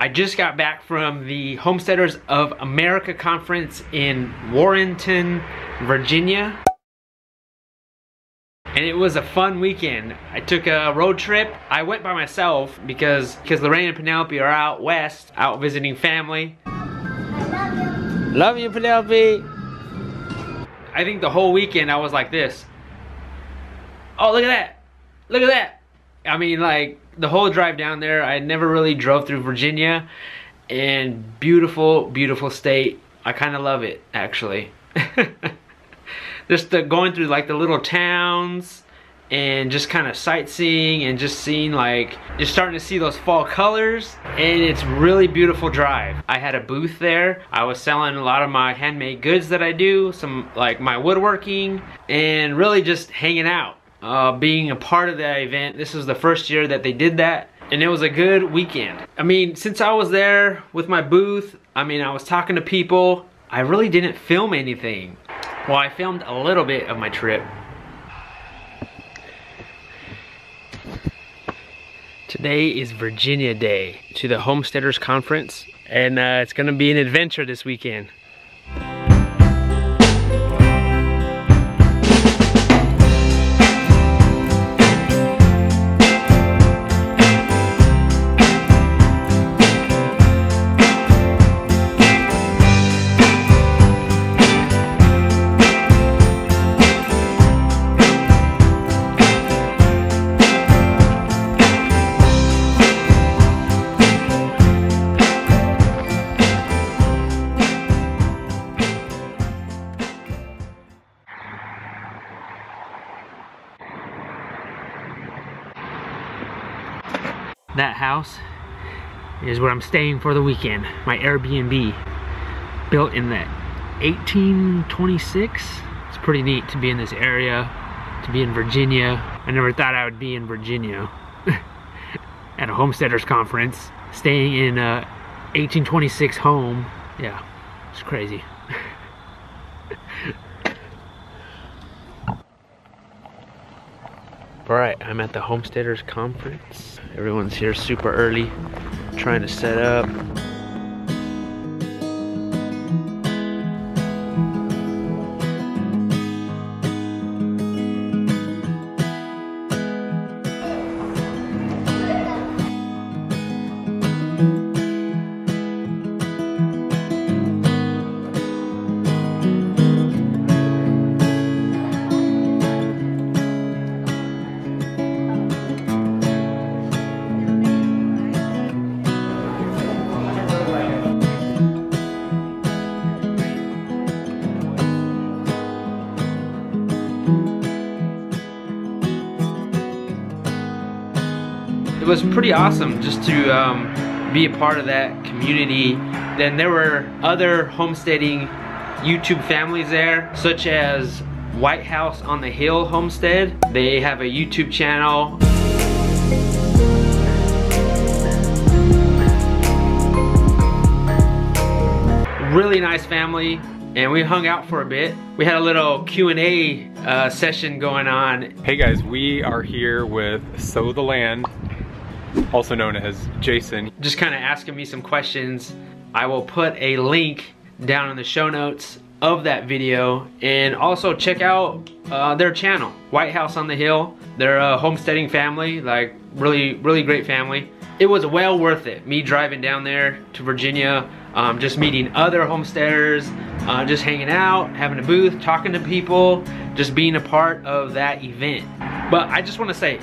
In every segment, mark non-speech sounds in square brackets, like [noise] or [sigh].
I just got back from the Homesteaders of America conference in Warrenton, Virginia. And it was a fun weekend. I took a road trip. I went by myself because because Lorraine and Penelope are out west, out visiting family. Love you, Penelope. I think the whole weekend I was like this. Oh, look at that. Look at that. I mean, like, the whole drive down there, I never really drove through Virginia. And beautiful, beautiful state. I kind of love it, actually. [laughs] just the, going through, like, the little towns and just kind of sightseeing and just seeing like you're starting to see those fall colors and it's really beautiful drive i had a booth there i was selling a lot of my handmade goods that i do some like my woodworking and really just hanging out uh, being a part of that event. This was the first year that they did that and it was a good weekend. I mean since i was there with my booth i mean i was talking to people. I really didn't film anything. Well i filmed a little bit of my trip. Today is Virginia Day to the Homesteaders Conference, and uh, it's gonna be an adventure this weekend. That house is where I'm staying for the weekend. My Airbnb, built in the 1826. It's pretty neat to be in this area, to be in Virginia. I never thought I would be in Virginia [laughs] at a homesteaders conference, staying in a 1826 home. Yeah, it's crazy. All right, I'm at the Homesteaders Conference. Everyone's here super early, trying to set up. Was pretty awesome just to um, be a part of that community. Then there were other homesteading YouTube families there, such as White House on the Hill Homestead. They have a YouTube channel. Really nice family and we hung out for a bit. We had a little Q&A uh, session going on. Hey guys, we are here with Sow the Land also known as Jason. Just kind of asking me some questions. I will put a link down in the show notes of that video and also check out uh, their channel White House on the Hill they're a homesteading family like really really great family it was well worth it me driving down there to Virginia um, just meeting other homesteaders uh, just hanging out having a booth talking to people just being a part of that event but I just want to say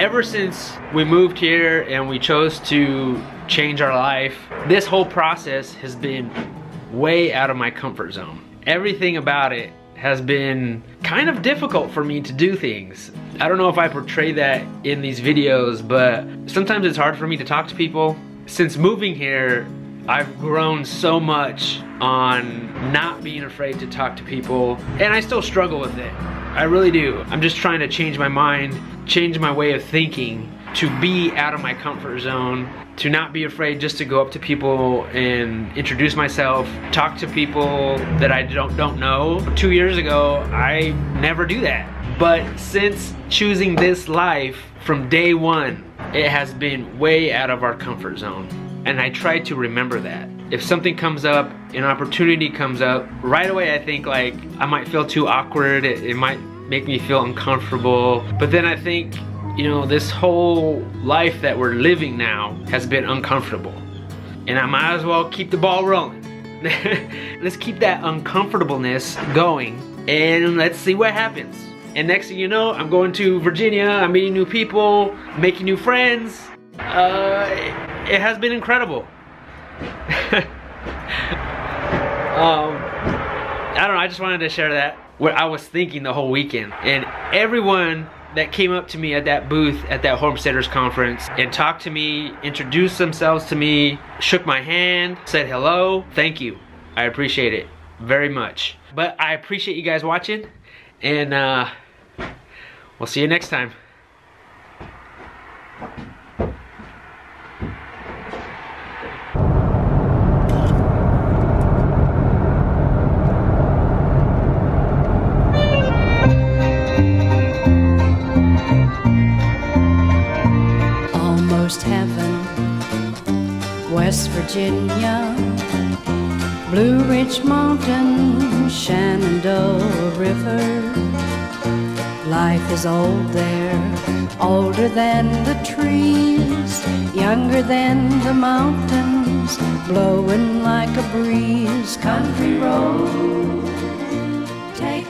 ever since we moved here and we chose to change our life, this whole process has been way out of my comfort zone. Everything about it has been kind of difficult for me to do things. I don't know if I portray that in these videos, but sometimes it's hard for me to talk to people. Since moving here, I've grown so much on not being afraid to talk to people, and I still struggle with it. I really do. I'm just trying to change my mind change my way of thinking to be out of my comfort zone, to not be afraid just to go up to people and introduce myself, talk to people that I don't, don't know. Two years ago, I never do that. But since choosing this life from day one, it has been way out of our comfort zone. And I try to remember that. If something comes up, an opportunity comes up, right away I think like I might feel too awkward, it, it might make me feel uncomfortable. But then I think, you know, this whole life that we're living now has been uncomfortable. And I might as well keep the ball rolling. [laughs] let's keep that uncomfortableness going and let's see what happens. And next thing you know, I'm going to Virginia, I'm meeting new people, making new friends. Uh, it has been incredible. Um, I don't know, I just wanted to share that. What I was thinking the whole weekend. And everyone that came up to me at that booth at that homesteaders conference and talked to me, introduced themselves to me, shook my hand, said hello, thank you. I appreciate it very much. But I appreciate you guys watching and uh, we'll see you next time. West Virginia, Blue Ridge Mountain, Shenandoah River. Life is old there, older than the trees, younger than the mountains, blowing like a breeze. Country road, take